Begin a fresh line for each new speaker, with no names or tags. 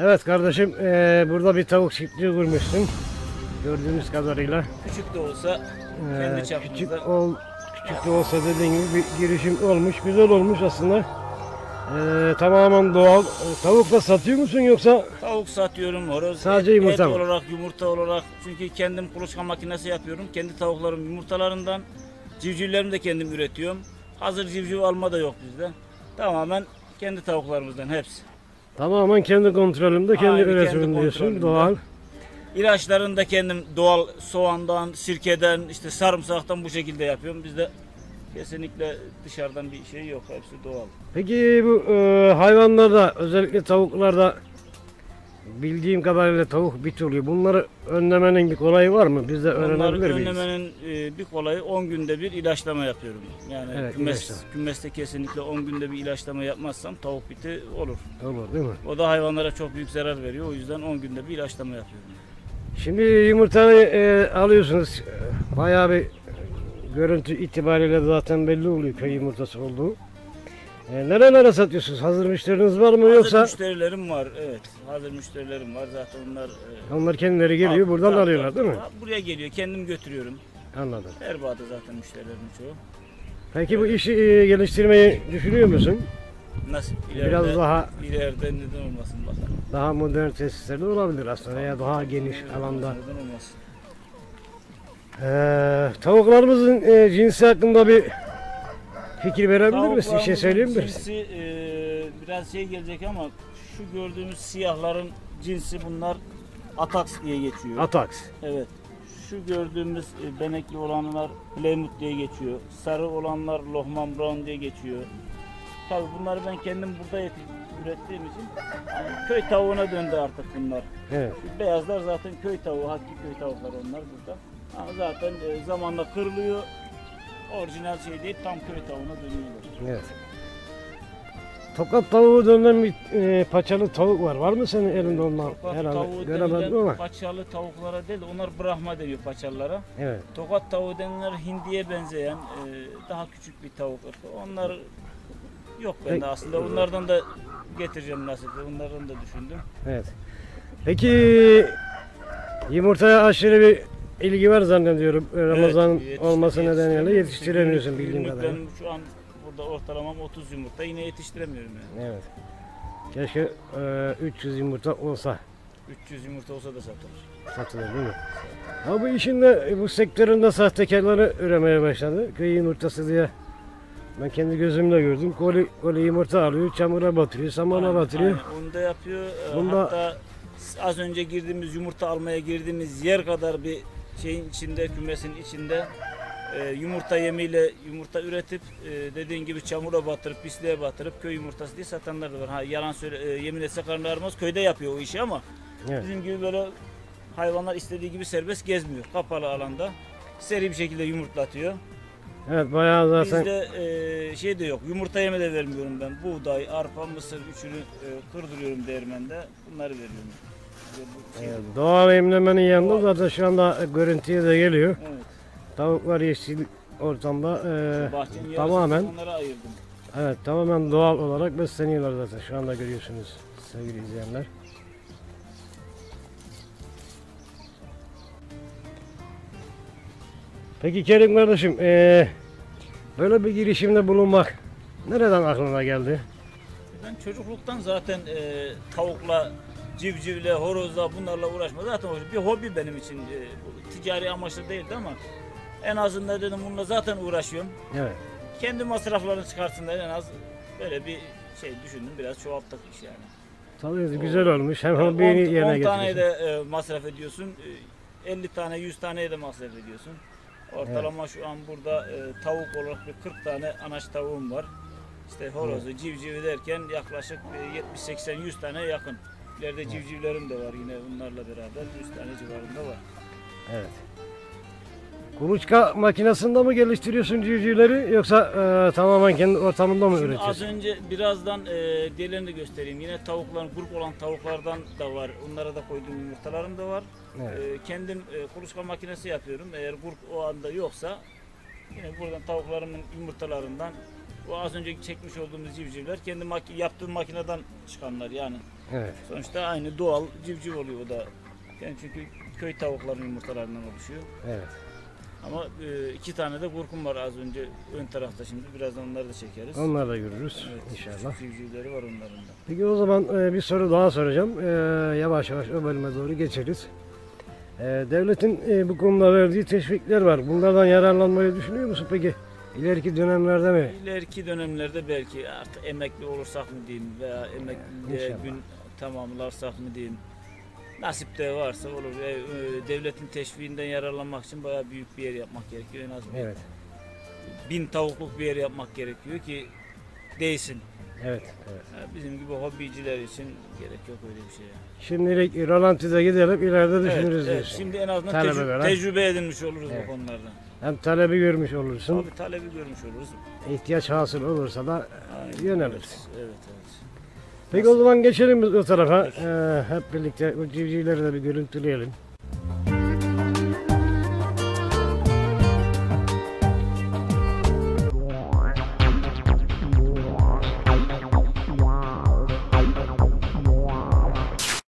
Evet kardeşim eee, burada bir tavuk çiftliği kurmuşsun. Gördüğümüz kadarıyla.
Küçük de olsa
Eee,
kendi
küçük,
çapımızda
ol, küçük de olsa dediğin gibi bir girişim olmuş. Güzel olmuş aslında. Eee, tamamen doğal. Eee, Tavukla satıyor musun yoksa
tavuk satıyorum, horoz,
Sadece
et,
yumurta
et
mı?
olarak, yumurta olarak. Çünkü kendim kuluçka makinesi yapıyorum. Kendi tavuklarım yumurtalarından. Civcivlerimi de kendim üretiyorum. Hazır civciv alma da yok bizde. Tamamen kendi tavuklarımızdan hepsi.
Tamamen kendi kontrolümde, kendi
Aynen, kendi
üretimim diyorsun.
kontrolümde.
Doğal.
İlaçlarını da kendim doğal soğandan, sirkeden, işte sarımsaktan bu şekilde yapıyorum. Bizde kesinlikle dışarıdan bir şey yok. Hepsi doğal.
Peki bu eee hayvanlarda özellikle tavuklarda bildiğim kadarıyla tavuk bit oluyor. Bunları önlemenin bir kolayı var mı? Biz de öğrenebilir miyiz?
önlemenin e, bir kolayı 10 günde bir ilaçlama yapıyorum. Yani
Evet,
kümes,
ilaçlama.
kümeste kesinlikle 10 günde bir ilaçlama yapmazsam tavuk biti olur.
Olur değil mi?
O da hayvanlara çok büyük zarar veriyor. O yüzden 10 günde bir ilaçlama yapıyorum.
Şimdi yumurtayı e, alıyorsunuz. Bayağı bir görüntü itibariyle zaten belli oluyor köy yumurtası olduğu. E, nerelere satıyorsunuz? Hazır müşteriniz var mı
Hazır
yoksa
müşterilerim var. Evet. Hazır müşterilerim var. Zaten onlar e,
onlar kendileri geliyor
Tabii,
buradan
tabii,
alıyorlar değil mi?
Buraya geliyor. Kendim götürüyorum.
Anladım.
Erbaa'da zaten müşterilerimin çoğu.
Peki bu işi e, geliştirmeyi düşünüyor musun?
Nasıl?
Biraz daha
ileride neden olmasın bakalım.
daha modern tesislerde olabilir aslında veya daha geniş alanda.
Neden olmasın?
E, tavuklarımızın e, cinsi hakkında bir fikir verebilir misin? Bir şey söyleyebilir misin?
Cinsi e, biraz şey gelecek ama şu gördüğümüz siyahların cinsi bunlar Atax diye geçiyor.
Atax.
evet. Şu gördüğümüz e, benekli olanlar Plymouth diye geçiyor. Sarı olanlar Lohman Brown diye geçiyor. Tabii bunları ben kendim burada yeti- ürettiğim için yani köy tavuğuna döndü artık bunlar.
Evet.
Şu beyazlar zaten köy tavuğu, hakiki köy tavukları onlar burada. Ama zaten e, zamanla kırılıyor. Orijinal şey değil, tam köy tavuğuna dönüyorlar.
Evet. Tokat tavuğu denilen bir e, paçalı tavuk var. Var mı senin elinde ondan?
Tokat
Herhalde
tavuğu
göremedim
denilen
ama.
paçalı tavuklara değil, onlar Brahma deniyor paçalılara.
Evet.
Tokat tavuğu denilenler hindiye benzeyen e, daha küçük bir tavuk ırkı. Onlar yok bende
Peki.
aslında. Onlardan da getireceğim nasipse. Onlardan da düşündüm.
Evet. Peki yumurtaya aşırı bir ilgi var zannediyorum. Ramazan
Evet,
olması nedeniyle yetiştiremiyorsun bildiğim kadarıyla.
Benim şu an burada ortalamam 30 yumurta. Yine yetiştiremiyorum yani.
Evet. Keşke e, 300 yumurta olsa
300 yumurta olsa da satılır.
satılır değil mi? Ama bu işin de e, bu sektöründe sahtekarları üremeye başladı. Köy yumurtası diye ben kendi gözümle gördüm. Koli, koli yumurta alıyor, çamura batırıyor, samana
Aynen,
batırıyor.
aynen. Onu da yapıyor. Ee,
Bunda-
Hatta az önce girdiğimiz yumurta almaya girdiğimiz yer kadar bir şeyin içinde, kümesin içinde e, yumurta yemiyle yumurta üretip e, dediğin gibi çamura batırıp pisliğe batırıp köy yumurtası diye satanlar da var. Ha, yalan söyle e, yemin etse karnı ağrımaz köyde yapıyor o işi ama
Evet.
bizim gibi böyle hayvanlar istediği gibi serbest gezmiyor. Kapalı alanda seri bir şekilde yumurtlatıyor.
Evet bayağı zaten
Bizde e, şey de yok. Yumurta yeme de vermiyorum ben. Buğday, arpa, mısır üçünü e, kırdırıyorum değirmende. Bunları veriyorum. İşte bu şey-
e, doğal emlemenin yanında zaten şu anda görüntüye de geliyor.
Evet.
Tavuklar yeşil ortamda e,
Bahçenin yarısını
tamamen
onlara ayırdım.
evet tamamen doğal olarak besleniyorlar zaten. Şu anda görüyorsunuz sevgili izleyenler. Peki Kerim kardeşim e, böyle bir girişimde bulunmak nereden aklına geldi?
Ben çocukluktan zaten e, tavukla, civcivle, horozla bunlarla uğraşma. Zaten o bir hobi benim için. E, ticari amaçlı değildi ama en azından dedim bununla zaten uğraşıyorum.
Evet.
Kendi masraflarını çıkarsınlar en az böyle bir şey düşündüm. Biraz çoğalttık iş yani.
Tabii güzel olmuş. Hem
Yani
hobini
10
yerine
10 tane
getiriyorsun.
de e, masraf ediyorsun. E, 50 tane 100 tane de masraf ediyorsun. Ortalama şu an burada e, tavuk olarak bir 40 tane anaç tavuğum var. İşte horozu, civcivi derken yaklaşık e, 70-80-100 tane yakın. İleride civcivlerim de var yine bunlarla beraber 100 tane civarında var.
Evet. Kuluçka makinesinde mi geliştiriyorsun civcivleri yoksa e, tamamen kendi ortamında mı
Şimdi az
üretiyorsun?
önce birazdan e, diğerlerini göstereyim. Yine tavukların, grup olan tavuklardan da var. Onlara da koyduğum yumurtalarım da var.
Evet.
E, kendim e, kuluçka makinesi yapıyorum. Eğer grup o anda yoksa yine buradan tavuklarımın yumurtalarından Bu az önceki çekmiş olduğumuz civcivler kendi maki- yaptığım makineden çıkanlar yani.
Evet.
Sonuçta aynı doğal civciv oluyor o da. Yani çünkü köy tavuklarının yumurtalarından oluşuyor.
Evet.
Ama e, iki tane de kurkum var az önce ön tarafta şimdi. Birazdan onları da çekeriz.
Onları da görürüz
Evet,
inşallah.
küçük Civcivleri var onların da.
Peki o zaman e, bir soru daha soracağım. E, yavaş yavaş o bölüme doğru geçeriz. E, devletin e, bu konuda verdiği teşvikler var. Bunlardan yararlanmayı düşünüyor musun peki? İleriki dönemlerde mi?
İleriki dönemlerde belki artık emekli olursak mı diyeyim veya
İnşallah.
gün tamamlarsak mı diyeyim. Nasip de varsa olur. E, e, devletin teşviğinden yararlanmak için bayağı büyük bir yer yapmak gerekiyor. En az bir
Evet.
bin tavukluk bir yer yapmak gerekiyor ki değsin.
Evet. evet.
Yani bizim gibi hobiciler için gerek yok öyle bir şey. Yani.
Şimdilik ralantide gidelim ileride düşünürüz
Evet, evet. Şimdi en azından
Talebe
tecrü- tecrübe edinmiş oluruz
Evet.
bu konularda.
Hem talebi görmüş olursun.
Tabii talebi görmüş oluruz.
ihtiyaç hasıl olursa da
Aynen.
yöneliriz.
Evet, evet.
Peki o zaman geçelim biz o tarafa. E, hep birlikte o civcivleri de bir görüntüleyelim.